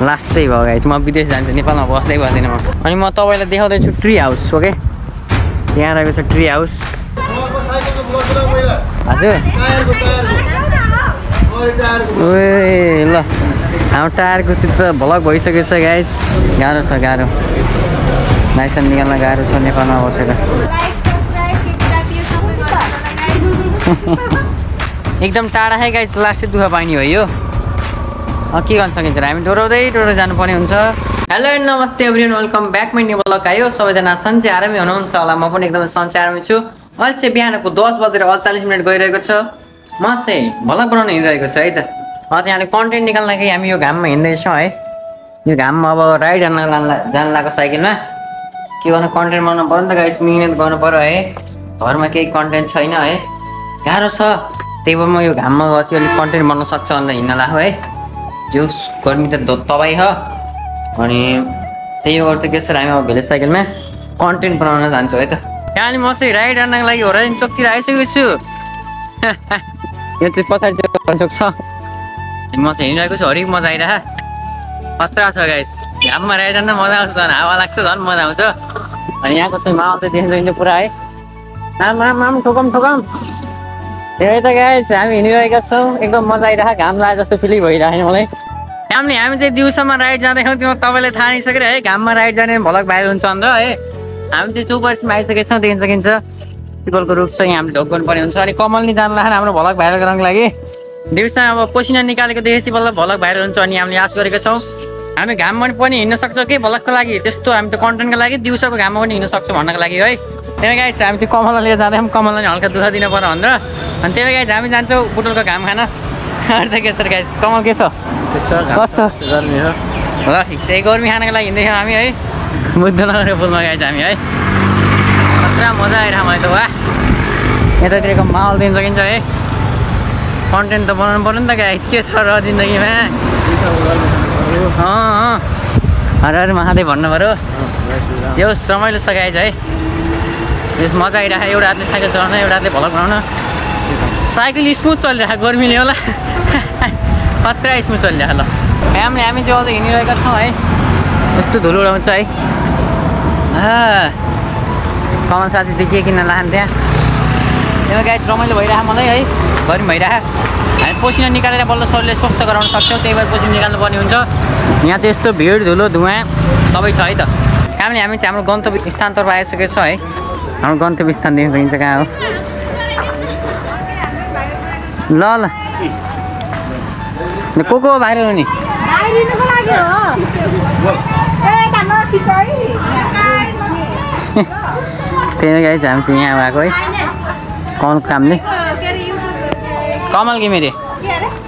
Last चाहिँ भयो guys म विदेश जान्छु नेपालमा बस्दै बस्दिनँ म अनि म तपाईँलाई देखाउँदैछु ट्री हाउस ओके यहाँ रहेको छ ट्री हाउस हजुर ओए ल हाम्रो टायरको सित भलक भइसकेको छ गाइज गाह्रो छ गाह्रो लाइसेन्स निकाल्न गाह्रो छ नेपालमा बसेर एकदम टाढा है गाइज लास्टै दुःख पाइने हो यो के गर्न सकिन्छ? र हामी डोराउँदै डोराउँदै जानुपर्ने हुन्छ। हेलो एन्ड नमस्ते everyone welcome back my blog आयो। सबैजना सन्चै आरामै हुनुहुन्छ होला। म पनि एकदमै सन्चै आरामै छु। अहिले चाहिँ बिहानको दस बजेर अडचालिस मिनट गइरहेको छ। म चाहिँ भलक बनाउन हिँडिरहेको छु है त। अझ यहाँले कन्टेन्ट निकाल्न लागि हामी यो घाममा हिँड्दैछौँ है। यो घाममा अब राइड लान जान लागेको साइकलमा। के गर्नु कन्टेन्ट बनाउनु पऱ्यो नि त गाइज मिहिनेत गर्नु पऱ्यो है। घरमा केही कन्टेन्ट छैन है। गाह्रो छ। त्यही भएर म यो घाममा गएपछि अलिक कन्टेन्ट बनाउन सक्छ भनेर हिँड्न लाग्यो है। जोस गर्मी त तबाई छ अनि त्यही भएर चाहिँ के छ हामी अब भेलेज साइकलमा कन्टेन्ट बनाउन जान्छु है त। त्यहाँदेखि म चाहिँ राइड हान्नको लागि होराइजन चोकतिर आइसकेको छु। यो चाहिँ पछाडि चोक छ म चाहिँ हिँडिरहेको छु हरिक मजा आइरह। खतरा छ गाइस घाममा राइड हान्न मजा आउँछ झन् हावा लाग्छ झन् मजा आउँछ। अनि यहाँको चाहिँ माहौल चाहिँ देख्न सकिन्छ पुरा है। आम आम आम ठोकम ठोकम। त्यही त गाइस हामी हिँडिरहेका छौँ। एकदम मजा आइरहेको घाम लागे जस्तो फिलिङ भइरहेको मलाई। हामीले हामी चाहिँ दिउँसोमा राइड जाँदैछौँ त्यो तपाईँलाई थाहा नै सकेर है घाममा राइड जाने भलक भाइरल हुन्छ भनेर है। हामी चाहिँ चौपर्सीमा आइसकेको देखिन सकिन्छ पिपलको रुख यहाँ हामीले ढोक गर्नुपर्ने हुन्छ। अनि कमल नि जानु हाम्रो भलक भाइरल गराउनको लागि दिउँसो अब पसिना निकालेको देखेपछि बल्ल भलक भाइरल हुन्छ अनि हामीले आश गरेका छौँ। हामी घाममा पनि हिँड्न सक्छौँ कि भलकको लागि? त्यस्तो हामी त कन्टेन्टको लागि दिउँसोको घाममा पनि हिँड्न सक्छौँ भन्नको लागि है त्यही गाई चाहिँ हामी चाहिँ कमललाई लिएर जाँदैछौँ कमललाई हल्का दुःख दिनु पर्यो भनेर। अनि त्यही गाई चाहिँ हामी जान्छौँ बुटलको घाम खान। अन्त के छ गाई कमल के छ कस्तो गर्मी हो ल ठिक छ गर्मी खानको लागि हिँड्दैछौँ हामी है बुद्ध नगरको पुलमा गएछ हामी है खतरा मजा आइरहेको मलाई त वा यतातिरको माहौल दिन सकिन्छ है कन्टेन्ट त बनाउनु पऱ्यो नि त गाइज के छ र जिन्दगीमा अँ हर हर महादेव भन्नु पऱ्यो त्यो रमाइलो छ गाइज है यस मजा आइरहेको एउटा हातले साइकल चलाउन एउटा हातले भलक बनाउन साइकल स्मुथ चलिरहेको गर्मीले होला। खतरा स्मुथ चलिरहेको ल फ्यामिली हामी चाहिँ अझ हिँडिरहेका छौँ है। यस्तो धुलो उडाउँछ है। आ, कमल साथी चाहिँ के किन्न लाखान् त्यहाँ? त्यो गाई रमाइलो भइरहेको मलाई है। गर्मी भइरहेको। हामी पसिना निकालेर बल्ल शरीरले स्वस्थ गराउन सक्छौँ। त्यही भएर पसिना निकाल्नु पर्ने हुन्छ। यहाँ चाहिँ यस्तो भिड धुलो धुवा सबै छ है त। फ्यामिली हामी चाहिँ हाम्रो गन्तव्य स्थानतर्फ आइसकेको छ है। हाम्रो गन्तव्य स्थान देख्न कहाँ हो? ल ल। को को भाइरल हो नि आइदिनुको लागि हो ए कान खिचाइ त्यही गाई हामी चाहिँ यहाँ आएको है। कमल कामले। कमल घिमिरे।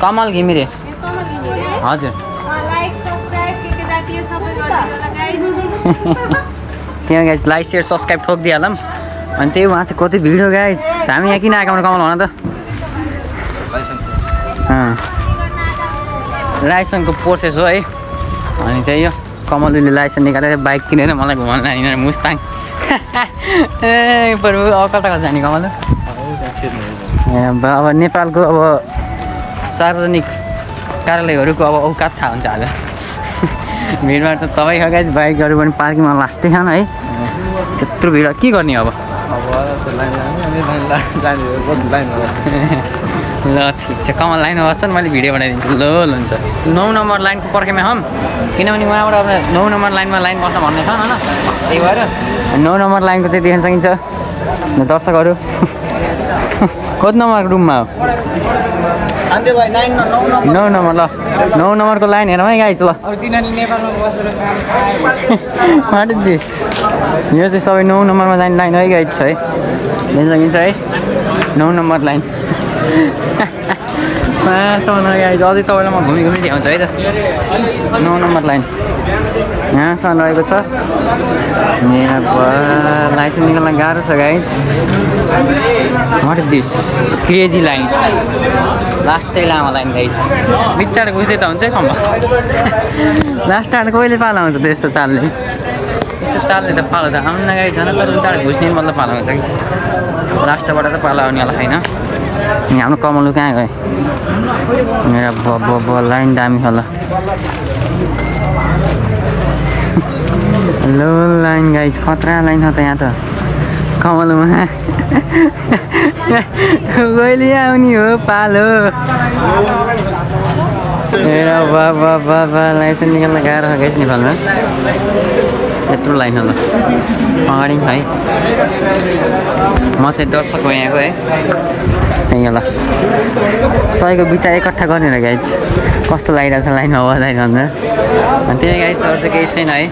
कमल घिमिरे। हजुर। त्यहाँ गाइज लाइक सेयर सब्सक्राइब ठोकिदिइहालौँ अनि त्यही उहाँ चाहिँ कति भिड हो गाइज हामी यहाँ किन आएको कमल भन त। लाइसेन्सको प्रोसेस हो है अनि चाहिँ यो कमलले लाइसेन्स निकालेर बाइक किनेर मलाई घुमाउनु लाने मुस्ताङ ए कता जाने कमल अब नेपालको अब सार्वजनिक कार्यालयहरूको अब औकात थाहा हुन्छ आज भिडभाड त तपाईँको गाइज बाइकहरू पनि पार्किङमा लास्टै खान है त्यत्रो भिड के गर्ने अब ला- हो, हो। ठिक छ। कमल लाइनमा बस्छ नि मैले भिडियो बनाइदिन्छु। ल ल हुन्छ। नौ नम्बर लाइनको पर्खेमा हम। किनभने उहाँबाट अब नौ नम्बर लाइनमा लाइन बस्न भन्ने छ होइन? त्यही भएर नौ नम्बर लाइनको चाहिँ देख्न सकिन्छ। दर्शकहरू। कति नम्बरको रुममा हो? आन्ते भाइ नाइन न- नम्बर। नौ नम्बर ल। नौ नम्बरको लाइन हेरौँ है गाइस ल। दिस यो चाहिँ सबै नौ नम्बरमा जाने लाइन है गाइड छ है। देख्न सकिन्छ है। नौ नम्बर लाइन। मासम्म गाइड अझै तपाईँलाई म घुमी घुमी देखाउँछु है त नौ नम्बर लाइन यहाँसम्म रहेको छ यहाँ लाइसेन्स निकाल्न गाह्रो छ guys what is this crazy line लास्टै लामो लाइन गाइज बिचार घुस्दै त हुन्छ कम्बा लास्ट टाढो कहिले पाला आउँछ त्यस्तो चालले यस्तो चालले त पालो त आउनु नगाइ छैन तर उताबाट घुस्ने मतलब पालो हुन्छ कि लास्टबाट त पालो आउनेवाला छैन अनि हाम्रो कमलु कहाँ गयो? मेरा ब लाइन दामी होला। लो लाइन गाइस खतरा लाइन छ त यहाँ त। कमलोमा। कहिले आउने हो पालो मेरा बाबा बाबा लाइसेन्स निकाल्न गाह्रो छ गाइस नेपालमा। यत्रो लाइन होला। अगाडि है। म चाहिँ दर्शक हो यहाँको है। यहाँ ल सबैको बिचार एकट्ठा गर्ने र गाइज कस्तो लागिरहेको छ लाइनमा बजाइ भन्दा। अनि त्यही गाइज अरू चाहिँ केही छैन है।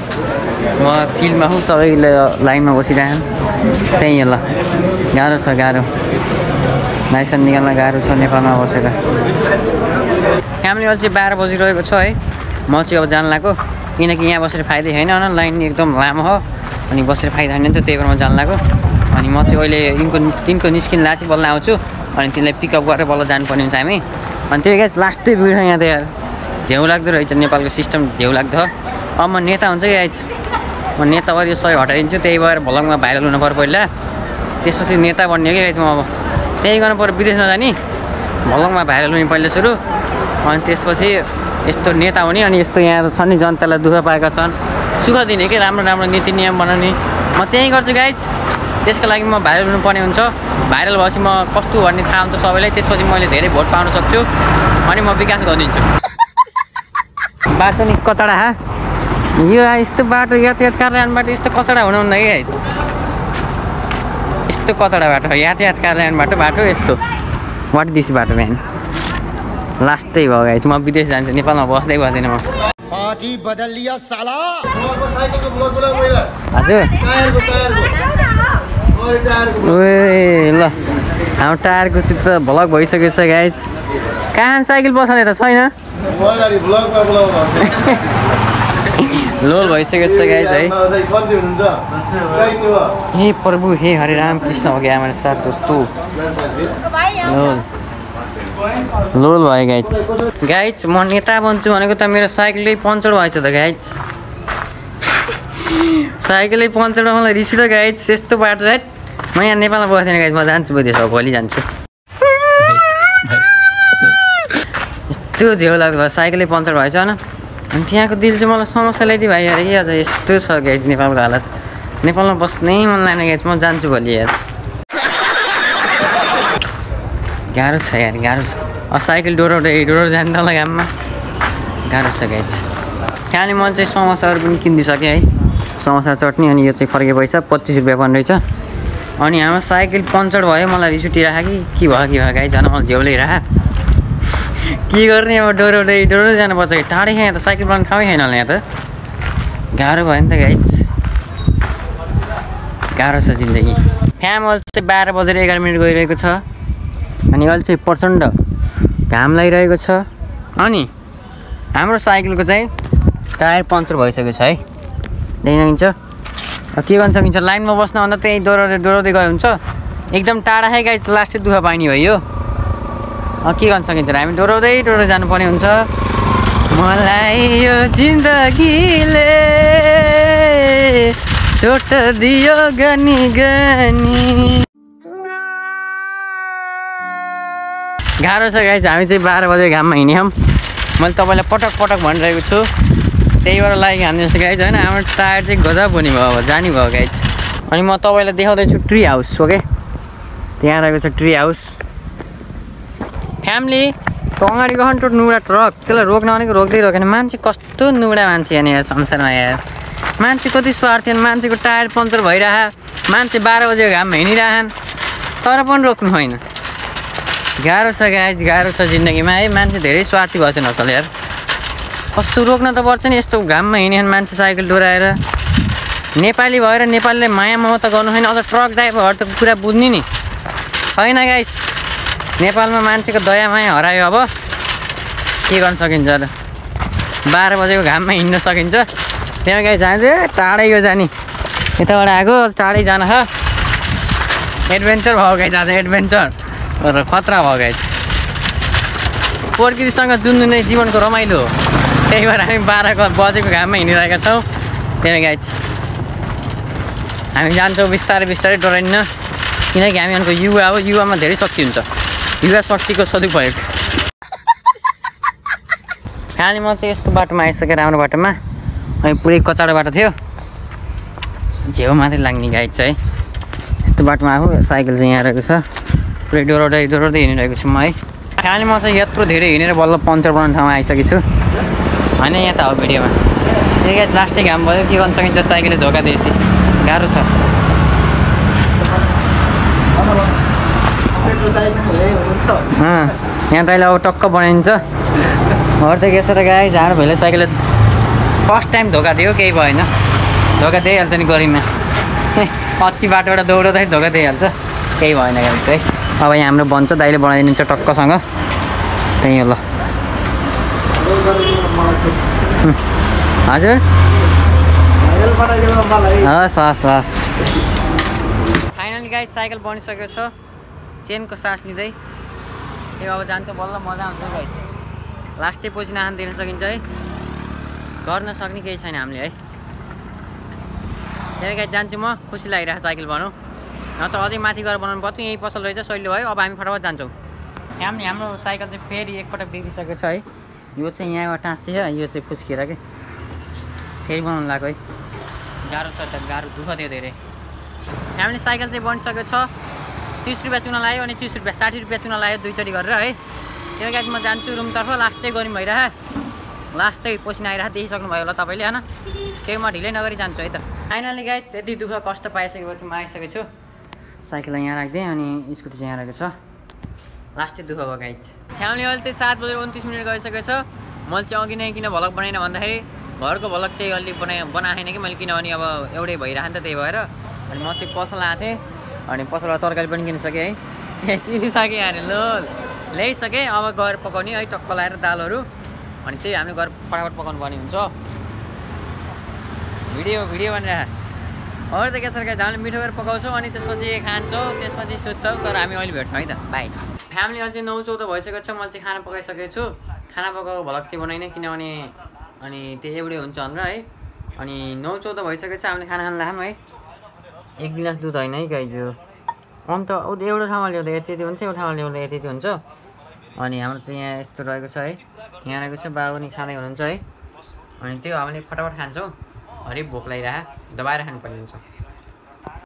म चिलमा हुँ सबैले लाइनमा बसिरहेँ त्यहीँ ल गाह्रो छ गाह्रो। लाइसेन्स निकाल्न गाह्रो छ नेपालमा बसेर। कामले अहिले चाहिँ बाह्र बजिरहेको छ है। म चाहिँ अब जान लाग्यो किनकि यहाँ बसेर फाइदै छैन होइन। लाइन एकदम लामो हो। अनि बसेर फाइदा छैन नि त त्यही भएर म जान लाग्यो अनि म चाहिँ अहिले यिनको तिनको निस्किन ला चाहिँ बल्ल आउँछु अनि तिनलाई पिकअप गरेर बल्ल जानुपर्ने हुन्छ हामी। अनि त्यही गाइस लास्टै भिड यहाँ त झेउ लाग्दो रहेछ नेपालको सिस्टम झेउ लाग्दो अब म नेता हुन्छ कि गाइज म नेता भएर यो सबै हटाइदिन्छु त्यही भएर भ्लगमा भाइरल हुनु पऱ्यो पहिला। त्यसपछि नेता बन्ने हो कि गाइज म अब। त्यही गर्नु पऱ्यो विदेश नजाने भ्लगमा भाइरल हुने पहिला सुरु। अनि त्यसपछि यस्तो नेता हुने अनि यस्तो यहाँ छ नि जनतालाई दुःख पाएका छन्। सुख दिने कि राम्रो राम्रो नीति नियम बनाउने। म त्यही गर्छु गाइज त्यसको लागि म भाइरल हुनुपर्ने हुन्छ। भाइरल भएपछि म कस्तो भन्ने थाहा हुन्छ सबैलाई त्यसपछि मैले धेरै भोट पाउन सक्छु अनि म विकास गरिदिन्छु। बाटो नि कचडा हा? यो यस्तो बाटो यातायात कार्यालयबाट यस्तो कचडा हुनुहुन्न कि यस्तो कचडा बाटो यातायात कार्यालयबाट बाटो यस्तो। वाट दिस बाटो बिहान लास्टै भयो गाइज म विदेश जान्छु नेपालमा बस्दै बस्दैन म। हजुर। ओए ल। हाम्रो टायरको सित भ्लग भइसकेको छ गाइज कहाँ साइकल बसाउने त छैन। लोल भइसकेको छ गाइज है। हे प्रभु हे हरे राम कृष्ण हो गया हमारे साथ दोस्तों। लोल। लोल भयो गाइज गाइज म नेता बन्छु भनेको त मेरो साइकलै पङ्चर भएछ त गाइज साइकलै पङ्चर भयो मलाई रिस उठ्यो गाइज यस्तो बाटो है म यहाँ नेपालमा बसेन गाइज म जान्छु अब भोलि जान्छु यस्तो झेउ लाग्दो भयो साइकलै पङ्चर भएछ होइन अनि त्यहाँको दिल चाहिँ मलाई समस्या ल्याइदियो भाइ अरे कि अझ यस्तो छ गाइज नेपालको हालत नेपालमा बस्नै मन लागेन गाइज म जान्छु भोलि यार गाह्रो छ यार गाह्रो छ साइकल डोराउँदै डोराउँदै जानु तल घाममा गाह्रो छ गाइज त्यहाँदेखि मैले चाहिँ समोसाहरू पनि किनिदिइसकेँ है समोसा चटनी अनि यो चाहिँ फर्के पैसा पच्चिस रुपियाँ पर्ने रहेछ अनि हाम्रो साइकल पङ्चर भयो मलाई रिस उठिरहेको कि के भयो के भयो गाइज झन् मलाई ल्याइरह के गर्ने अब डोराउँदै डोराउँदै जानुपर्छ कि? टाढै यहाँ त साइकल बनाउने ठाउँै छैन होला यहाँ त। गाह्रो भयो नि त गाइज गाह्रो छ जिन्दगी। फ्याम अहिले चाहिँ बाह्र बजेर एघार मिनट गइरहेको छ। अनि अहिले चाहिँ प्रचण्ड घाम लागिरहेको छ। अनि हाम्रो साइकलको चाहिँ टायर पङ्चर भइसकेको छ है। देखिन सकिन्छ अब के गर्न सकिन्छ लाइनमा बस्नुभन्दा त्यही डोराउँदै डोराउँदै गयो हुन्छ? एकदम टाढा है गाई लास्टै दुःख पाइने भयो के गर्न सकिन्छ हामी डोराउँदै डोराउँदै जानुपर्ने हुन्छ। मलाई यो जिन्दगीले चोट दियो गनी गनी। गाह्रो छ गाइज हामी चाहिँ बाह्र बजे घाममा हिँड्यौँ मैले तपाईँलाई पटक पटक भनिरहेको छु। त्यही भएर लागि हान्ने जस्तो गाइज होइन हाम्रो टायर चाहिँ गजब हुने भयो अब जाने भयो गाइज। अनि म तपाईँलाई देखाउँदैछु ट्री हाउस ओके? त्यहाँ रहेको छ ट्री हाउस। फ्यामिली त्यो अगाडि गएको नि नुडा ट्रक त्यसलाई रोक्न भनेको रोक्दै रोकेन। मान्छे कस्तो नुडा मान्छे यहाँ संसारमा यार मान्छे कति स्वार्थी मान्छेको टायर पङ्चर भइरह मान्छे बाह्र बजेको घाममा हिँडिरहन् तर पनि रोक्नु होइन। गाह्रो छ गाइज गाह्रो छ जिन्दगीमा है। मान्छे धेरै स्वार्थी भएको छ नचल यार। कस्तो रोक्न त पर्छ नि यस्तो घाममा हिँड्यो मान्छे साइकल डोराएर। नेपाली भएर नेपालीले माया ममता गर्नु छैन अझ ट्रक ड्राइभरहरू त कुरा बुझ्ने नि। होइन गाइस नेपालमा मान्छेको दया माया हरायो अब। के गर्न सकिन्छ र? बाह्र बजेको घाममा हिँड्न सकिन्छ। त्यहाँ गाई जान्छ टाढै गयो जाने। यताबाट आएको टाढै जान छ एडभेन्चर भयो गाई जाँदा एडभेन्चर र खतरा भयो गाइज प्रकृतिसँग जुन्नु नै जीवनको रमाइलो हो। त्यही भएर हामी बाह्रको बजेको घाममा हिँडिरहेका छौँ। त्यही गाइज हामी जान्छौँ बिस्तारै बिस्तारै डराइन्न। किनकि हामी युवा हो। युवामा धेरै शक्ति हुन्छ। युवा शक्तिको सदुपयोग खालि म चाहिँ यस्तो बाटोमा आइसकेँ राम्रो बाटोमा। अनि पुरै कचाडो बाटो थियो। झेउ मात्रै लाग्ने गाइड चाहिँ। यस्तो बाटोमा आएको साइकल चाहिँ यहाँ रहेको छ। पुरै डोराउँदै डोराउँदै हिँडिरहेको छु म है। खाने म चाहिँ यत्रो धेरै हिँडेर बल्ल पङ्चर बनाउने ठाउँमा आइसकेको छु। होइन यहाँ त हो भिडियोमा। गाइड लास्टै घाम भयो के गर्न सकिन्छ साइकलले धोका दिएपछि। गाह्रो छ। यहाँ तैँले अब टक्क बनाइन्छ। घर त के छ र गाई झाडो भइले साइकलले फर्स्ट टाइम धोका दियो केही भएन। धोका दिइहाल्छ नि गरिमा। पच्ची बाटोबाट दौडाउँदाखेरि धोका दिइहाल्छ। केही भएन गाडी चाहिँ। अब यहाँ हाम्रो बन्छ दाइले बनाइदिन्छ टक्कसँग। त्यहीँ हो ल। हजुर? हस् हस् हस्। फाइनली गाई साइकल बनिसकेको छ। चेनको सास लिँदै। त्यो अब जान्छ बल्ल मजा आउँछ गाई लास्टै पछि नाहान दिन सकिन्छ है। गर्न सक्ने केही छैन हामीले है। त्यही गाई जान्छु म। खुसी लागिरहेको साइकल भनौँ। नत्र अझै माथि गएर बनाउनु पर्थ्यो। यहीँ पसल रहेछ सहिलो भयो। अब हामी फटाफट जान्छौँ। हामी हाम्रो साइकल चाहिँ फेरि एकपल्ट बिग्रिसकेको छ है। यो चाहिँ यहाँबाट टाँसियो यो चाहिँ फुस्किएर के? फेरि बनाउनु लाग्यो है। गाह्रो छ त गाह्रो दुःख थियो धेरै। हामीले साइकल चाहिँ बनिसकेको छ। तिस रुपियाँ चुना लगायो अनि तिस रुपियाँ साठी रुपियाँ चुना लगायो दुईचोटि गरेर है। त्यो गाडी म जान्छु रुमतर्फ लास्टै गरौँ भइरह लास्टै पसिना आइरह देखिसक्नुभयो होला तपाईँले होइन केही म ढिलै नगरी जान्छु है त। फाइनली गाई यति दुःख कष्ट पाइसकेपछि म आइसकेको छु। साइकललाई यहाँ राखिदिएँ अनि स्कुटी चाहिँ यहाँ राखेको छ। लास्टै दुःख भयो गाइज फ्यामिली अहिले चाहिँ सात बजेर उन्तिस मिनट गइसकेको छ। मैले चाहिँ अघि नै किन भलक बनाएन भन्दाखेरि घरको भलक चाहिँ अलिक बनाए बनाएन कि मैले किनभने अब एउटै भइरहेको नि त त्यही भएर। अनि म चाहिँ पसल आएको थिएँ। अनि पसलबाट तरकारी पनि किनिसकेँ है। किनिसकेँ अरे लो ल्याइसकेँ अब गएर पकाउने है टक्क लगाएर दालहरू। अनि त्यही हामीले गएर फटाफट पकाउनु पर्ने हुन्छ। भिडियो भिडियो भनेर। अरू त के छ हामीले मिठो गरेर पकाउँछौँ अनि त्यसपछि खान्छौँ त्यसपछि सुत्छौँ तर हामी अहिले भेट्छौँ है त। बाई फ्यामिली चाहिँ नौ चौध भइसकेको छ मैले चाहिँ खाना पकाइसकेको छु। खाना पकाएको भलक चाहिँ बनाइनँ किनभने अनि त्यो एउटै हुन्छ भनेर है। अनि नौ चौध भइसकेको छ हामीले खाना खान लाग्यौँ है। एक गिलास दुध होइन है गाइजु? अन्त उ एउटा ठाउँमा ल्याउँदा यति यति हुन्छ एउटा ठाउँमा ल्याउँदा यति यति हुन्छ। अनि हाम्रो चाहिँ यहाँ यस्तो रहेको छ है। यहाँ रहेको छ बाबा पनि खाँदै हुनुहुन्छ है। अनि त्यो हामीले फटाफट खान्छौँ। हरि भोक लागिरह दबाएर खानुपर्ने हुन्छ।